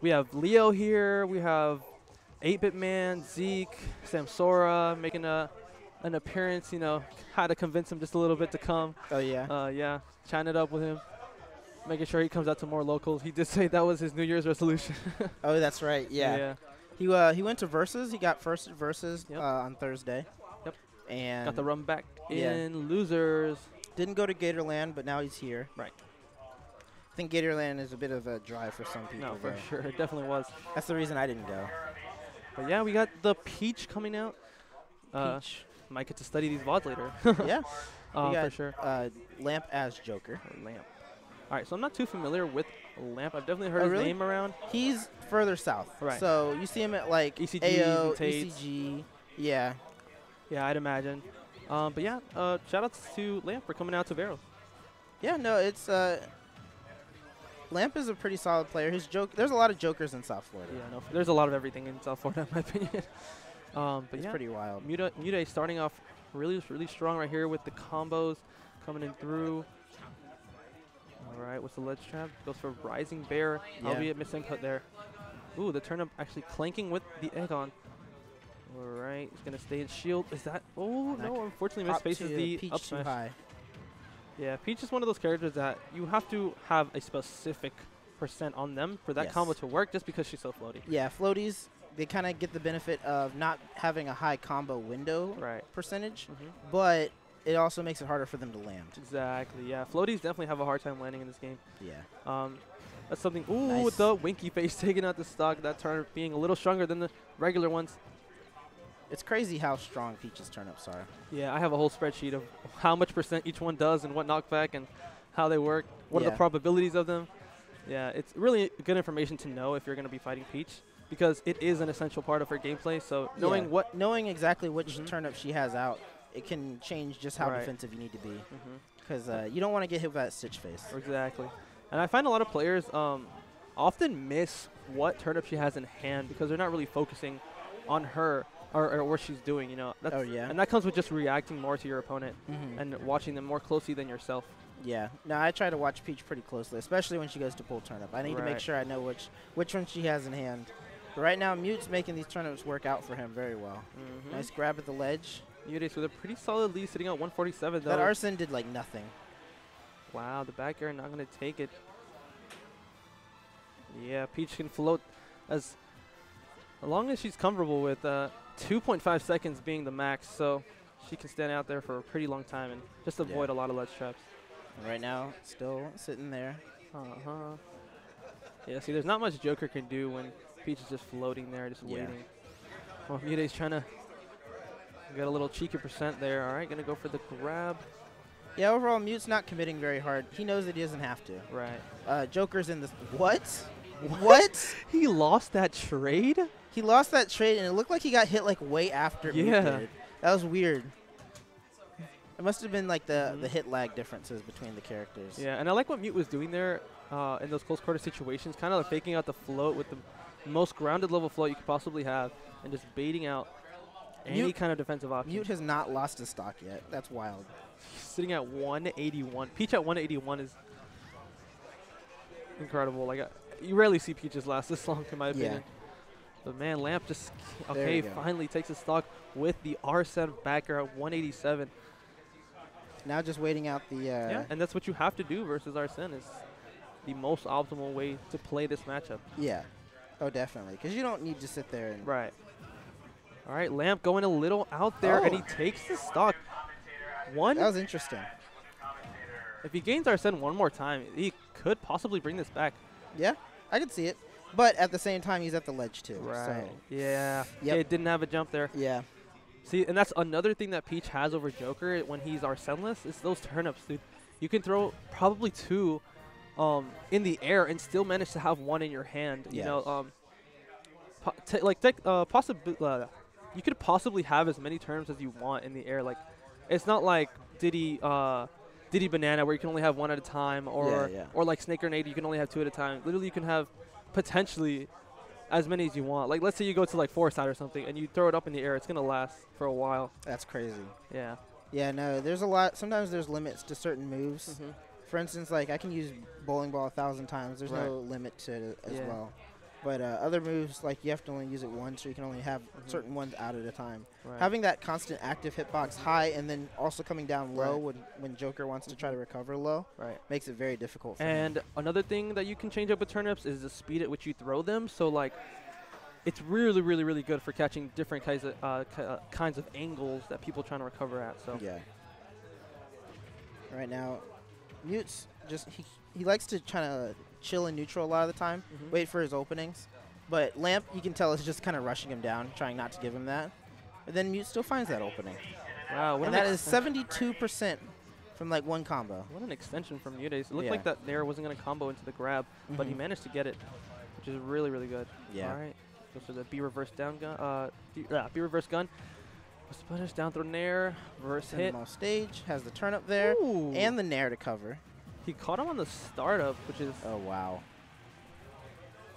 we have Leo here. We have 8-Bit Man, Zeke, Samsora making a an appearance. You know, how to convince him just a little bit to come. Oh yeah. Uh, yeah, chatting it up with him, making sure he comes out to more locals. He did say that was his New Year's resolution. oh, that's right. Yeah. yeah. He uh, he went to versus. He got first at versus Yep. uh, on Thursday. Yep. And Got the run back Yeah. in losers. didn't go to Gatorland, but now he's here. Right. I think Gatorland is a bit of a drive for some people. No, for though. sure, it definitely was. That's the reason I didn't go. But yeah, we got the Peach coming out. Uh, Peach. might get to study these VODs later. yeah. uh, for sure. Uh, Lamp as Joker. Lamp. All right, so I'm not too familiar with Lamp. I've definitely heard Oh, his really? name around. He's further south. Right. So you see him at like ECGs AO. ECG. Yeah. Yeah, I'd imagine. Um, but yeah, uh, shout outs to Lamp for coming out to Vero. Yeah, no, it's uh Lamp is a pretty solid player. His joke there's a lot of jokers in South Florida. Yeah, no, there's a lot of everything in South Florida, in my opinion. um, but It's yeah, pretty wild. Muta, Muta starting off really, really strong right here with the combos coming in through. All right, what's the ledge trap? Goes for Rising Bear, Yeah. albeit misinput there. Ooh, the turnip actually clanking with the Eigaon. All right, he's gonna stay in shield. Is that? Oh That no! Unfortunately, misfaces to the up smash. high. Yeah, Peach is one of those characters that you have to have a specific percent on them for that Yes. combo to work, just because she's so floaty. Yeah, floaties they kind of get the benefit of not having a high combo window Right. percentage, hmm but it also makes it harder for them to land. Exactly. Yeah, floaties definitely have a hard time landing in this game. Yeah. Um, that's something. Ooh, Nice. the winky face taking out the stock. That turn being a little stronger than the regular ones. It's crazy how strong Peach's turnips are. Yeah, I have a whole spreadsheet of how much percent each one does and what knockback and how they work. What are the probabilities of them? Yeah, it's really good information to know if you're going to be fighting Peach because it is an essential part of her gameplay. So knowing Yeah. what. knowing exactly which Mhm. turnip she has out, it can change just how Right. defensive you need to be. hmm Because uh, you don't want to get hit with that stitch face. Exactly. And I find a lot of players um, often miss what turnip she has in hand because they're not really focusing on her or, or what she's doing. You know. That's, Oh yeah. And that comes with just reacting more to your opponent Mhm. and watching them more closely than yourself. Yeah. No, I try to watch Peach pretty closely, especially when she goes to pull turnip. I need to make sure I know which which one she has in hand. But right now, Mute's making these turnips work out for him very well. Mm-hmm. Nice grab at the ledge. Yudis with a pretty solid lead sitting at 147 though. That Arsene did like nothing. wow, the back air not going to take it. Yeah, Peach can float as long as she's comfortable with uh, 2.5 seconds being the max, so she can stand out there for a pretty long time and just avoid a lot of ledge traps. Right now, still sitting there. Uh-huh. Yeah, see, there's not much Joker can do when Peach is just floating there, just Yeah. waiting. Well, Mute's trying to get a little cheeky percent there. All right, going to go for the grab. Yeah, overall, Mute's not committing very hard. He knows that he doesn't have to. Right. Uh, Joker's in this. What? What? He lost that trade? He lost that trade, and it looked like he got hit like way after. Mute Yeah. did. That was weird. It must have been like the the hit lag differences between the characters. Yeah, and I like what Mute was doing there uh, in those close quarter situations, kind of like faking out the float with the most grounded level float you could possibly have, and just baiting out any Mute- kind of defensive option. Mute has not lost his stock yet. That's wild. sitting at 181. Peach at 181 is incredible. Like uh, you rarely see Peaches last this long, in my opinion. Yeah. But man, Lamp just okay finally takes his stock with the Arsene backer at 187. Now just waiting out the. Uh, yeah, and that's what you have to do versus Arsene is the most optimal way to play this matchup. yeah. Oh, definitely. Because you don't need to sit there and. Right. All right, Lamp going a little out there, and he Oh. takes the stock. One, That was interesting. if he gains Arsene one more time, he could possibly bring this back. Yeah, I could see it. But at the same time, he's at the ledge too. So, Yeah. Yep. Okay, didn't have a jump there. yeah. See, and that's another thing that Peach has over Joker when he's Arseneless is those turnips, dude. You can throw probably two um, in the air and still manage to have one in your hand. You know, um, like uh, possibly uh, you could possibly have as many terms as you want in the air. Like, it's not like Diddy. Uh, Diddy Banana, where you can only have one at a time, or yeah. or like Snake Grenade, you can only have two at a time. Literally, you can have potentially as many as you want. Like, let's say you go to like four side or something, and you throw it up in the air, it's gonna last for a while. That's crazy. Yeah. Yeah, no, there's a lot. Sometimes there's limits to certain moves. Mm-hmm. For instance, like I can use bowling ball a thousand times. There's no limit to it as Yeah. well. But uh, other moves, like you have to only use it once, or you can only have Mhm. certain ones out at a time. Right. Having that constant active hitbox high and then also coming down low Right. when, when Joker wants to try to recover low right. makes it very difficult for him. And another thing that you can change up with turnips is the speed at which you throw them. So like, it's really, really, really good for catching different kinds of uh, uh, kinds of angles that people are trying to recover at. So Yeah. Right now, Mutes just he, he likes to try to chill in neutral a lot of the time, Mhm. wait for his openings. But Lamp, you can tell, is just kind of rushing him down, trying not to give him that. But then Mute still finds that opening, wow, what and an that is extension- seventy-two percent from like one combo. What an extension from Mutes. It looked Yeah. like that there wasn't going to combo into the grab, but he Mhm. managed to get it, which is really, really good. Yeah. All right. Goes for the B reverse down gun. Uh, D, B reverse gun. Splitters down throw nair. Reverse Send hit. him off stage, has the turn up there, Ooh. and the nair to cover. He caught him on the startup, which is Oh wow.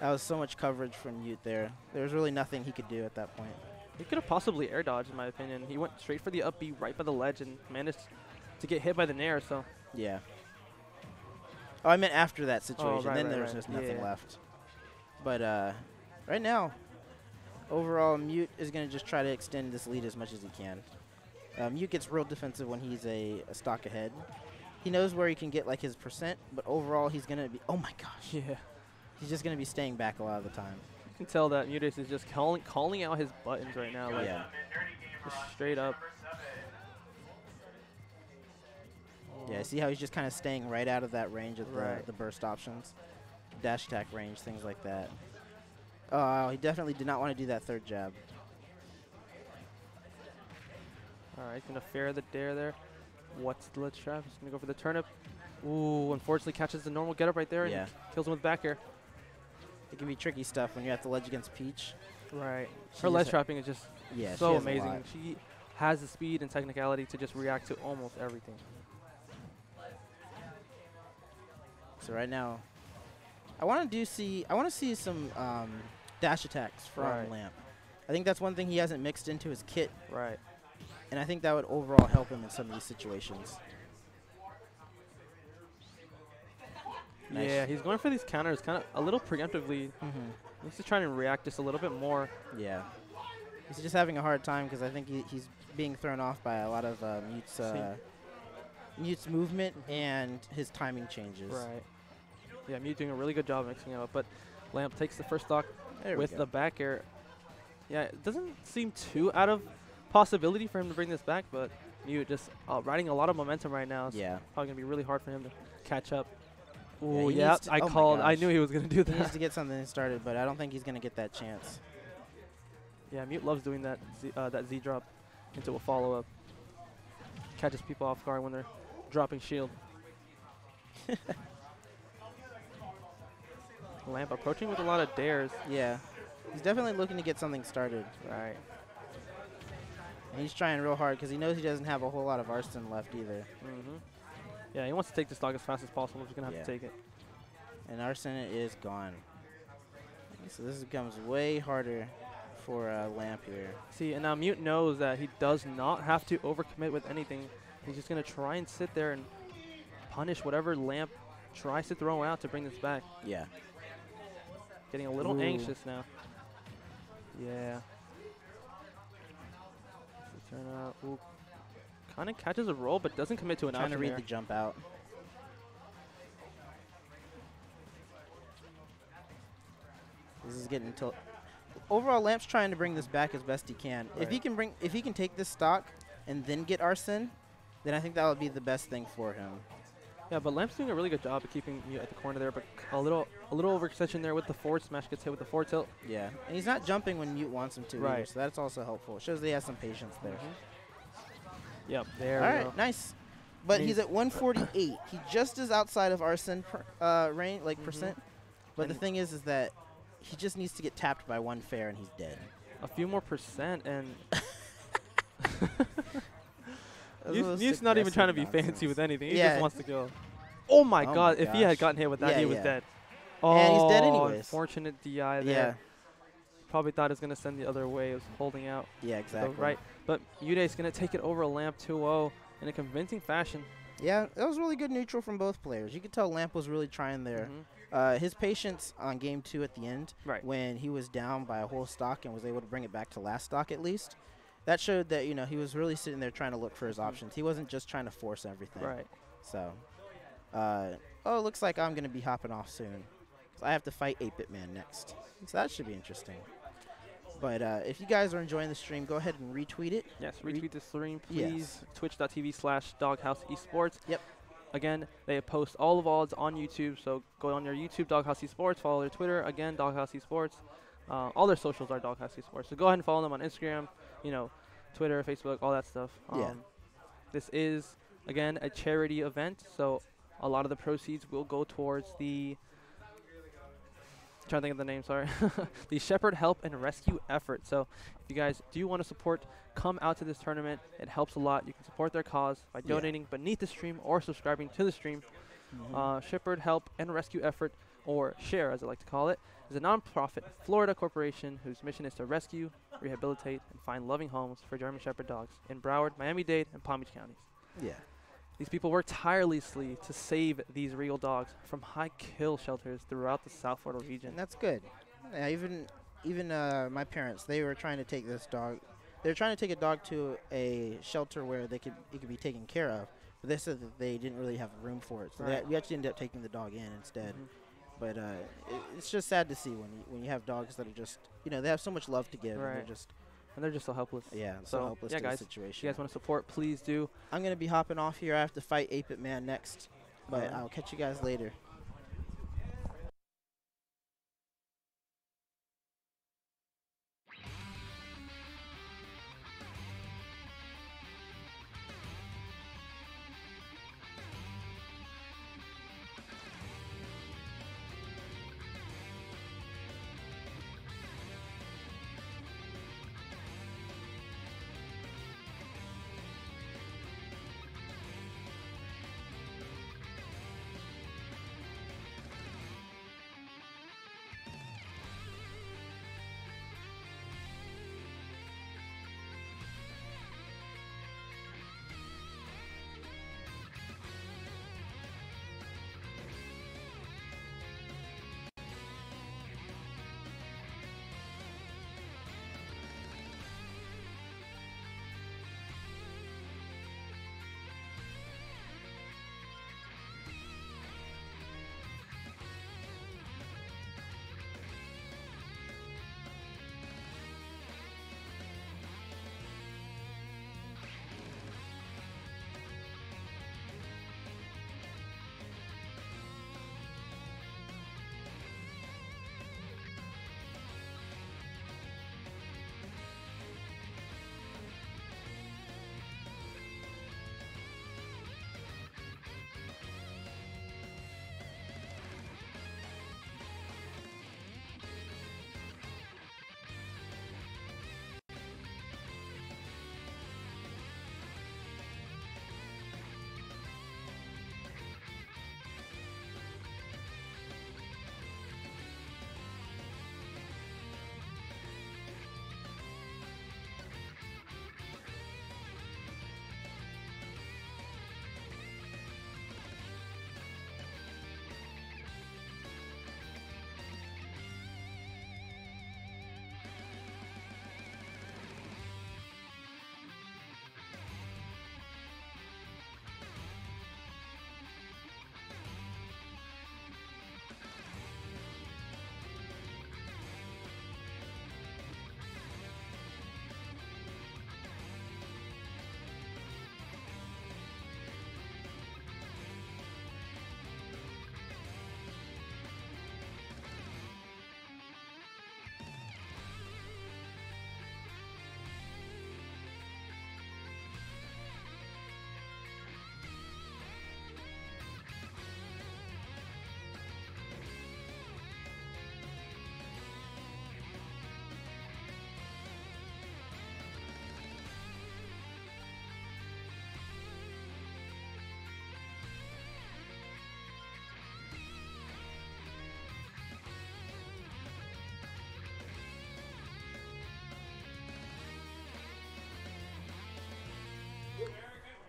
That was so much coverage from Mute there. There was really nothing he could do at that point. he could have possibly air dodged in my opinion. He went straight for the up B right by the ledge and managed to get hit by the nair. So Yeah. Oh, I meant after that situation. right, then right, there was right. just nothing Yeah. left. But uh, right now, overall, Mute is going to just try to extend this lead as much as he can. Uh, Mute gets real defensive when he's a, a stock ahead. He knows where he can get like his percent, but overall, he's going to be. Oh my gosh. yeah, He's just going to be staying back a lot of the time. you can tell that Mutes is just calling calling out his buttons right now, like yeah. just straight up. Yeah, see how he's just kind of staying right out of that range of the, Right. the burst options, dash attack range, things like that. Oh, he definitely did not want to do that third jab. All right, gonna fair the dare there. What's the ledge trap? He's gonna go for the turnip. Ooh, unfortunately catches the normal getup right there Yeah. and kills him with back air. It can be tricky stuff when you're at the ledge against Peach. Right. She Her ledge trapping is just Yeah, so a amazing. She has the speed and technicality to just react to almost everything. So right now, I want to do see. I want to see some um, dash attacks from Right. Lamp. I think that's one thing he hasn't mixed into his kit, Right. And I think that would overall help him in some of these situations. Nice. Yeah, he's going for these counters kind of a little preemptively. Mm-hmm. He needs to react just a little bit more. Yeah. He's just having a hard time because I think he, he's being thrown off by a lot of uh, Mute's, uh, Mute's movement and his timing changes. Right. Yeah, Mute doing a really good job mixing it up, but Lamp takes the first stock There with the back air. Yeah, it doesn't seem too out of possibility for him to bring this back, but Mute just uh, riding a lot of momentum right now. It's Yeah. probably gonna be really hard for him to catch up. Ooh, yeah, to- I oh called. I knew he was gonna do He needs to get something started, but I don't think he's going to get that chance. yeah, Mute loves doing that Z, uh, that Z drop into a follow up. Catches people off guard when they're dropping shield. Lamp approaching with a lot of dares. Yeah. He's definitely looking to get something started. Right. And he's trying real hard because he knows he doesn't have a whole lot of Arsene left either. hmm Yeah, he wants to take this dog as fast as possible. He's gonna have Yeah. to take it. And Arsene is gone. So this becomes way harder for uh, Lamp here. See, and now Mute knows that he does not have to overcommit with anything. He's just gonna try and sit there and punish whatever Lamp tries to throw out to bring this back. Yeah. Getting a little Ooh. anxious now. Yeah. So turn out. Ooh. Kind of catches a roll, but doesn't commit to an Trying to read there. the jump out. This is getting to overall. Lamp's trying to bring this back as best he can. If he can bring, if he can take this stock and then get Arsene, then I think that would be the best thing for him. Yeah, but Lamp's doing a really good job of keeping Mute at the corner there, but a little a little overextension there with the forward smash gets hit with the forward tilt. Yeah, and he's not jumping when Mute wants him to, either, Right. so that's also helpful. It shows that he has some patience there. Yep, there All right, go. nice. But he's at 148. he just is outside of Arsene per, uh, range, like Mhm. percent. But the thing is, is that he just needs to get tapped by one fair and he's dead. A few more percent and Mute's, not even trying to be aggressive fancy with anything. He Yeah. just wants to go. Oh my Oh my god, if he had gotten hit with that, Yeah, he was yeah. dead. And he's dead Oh, anyways. Unfortunate DI there. Probably thought it was going to send the other way. It was holding out yeah, exactly. right. But Yude's going to take it over Lamp 2-0 in a convincing fashion. Yeah, that was really good neutral from both players. You could tell Lamp was really trying there. Mhm. Uh, his patience on game two at the end, Right. when he was down by a whole stock and was able to bring it back to last stock at least, that showed that you know he was really sitting there trying to look for his options. He wasn't just trying to force everything. Right. So, uh, oh, it looks like I'm gonna be hopping off soon. 'Cause I have to fight 8-Bit Man next, so that should be interesting. But uh, if you guys are enjoying the stream, go ahead and retweet it. Yes, Re- retweet the stream, Yes. please. Twitch.tv slash Doghouse Esports. Yep. Again, they post all of odds on YouTube, so go on their YouTube, Doghouse Esports. Follow their Twitter, again, Doghouse Esports. Uh, all their socials are Doghouse Esports. So go ahead and follow them on Instagram, you know, Twitter, Facebook, all that stuff. Yeah. Um, This is, again, a charity event, so a lot of the proceeds will go towards the. trying to think of the name, sorry. the Shepherd Help and Rescue effort. So if you guys do want to support, come out to this tournament. It helps a lot. You can support their cause by Yeah. donating beneath the stream or subscribing to the stream. Mm-hmm. Uh, Shepherd Help and Rescue Effort, or SHARE as I like to call it, is a nonprofit Florida corporation whose mission is to rescue, rehabilitate, and find loving homes for German Shepherd dogs in Broward, Miami-Dade, and Palm Beach counties. yeah. These people work tirelessly to save these real dogs from high kill shelters throughout the South Florida region. And that's good. Yeah, even even uh, my parents, they were trying to take this dog. They were trying to take a dog to a shelter where they could it could be taken care of. But they said that they didn't really have room for it, so they, we actually ended up taking the dog in instead. Mhm. But uh, it, it's just sad to see when you, when you have dogs that are just you know they have so much love to give, and they're just And they're just so helpless. yeah so, So, helpless yeah, to guys, situation. you guys want to support, please do. I'm gonna be hopping off here. I have to fight 8-Bit Man next, but Alright. I'll catch you guys later.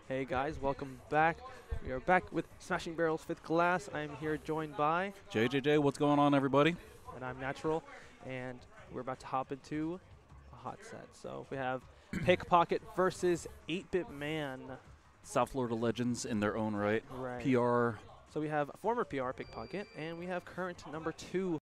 Hey guys, welcome back. We are back with Smashing Barrels Fifth Glass. I'm here joined by, JJJ, what's going on, everybody? and I'm Natural, and we're about to hop into a hot set. So we have PikPocket versus 8-Bit Man. South Florida legends in their own right. Right. PR So we have former PR PikPocket, and we have current number two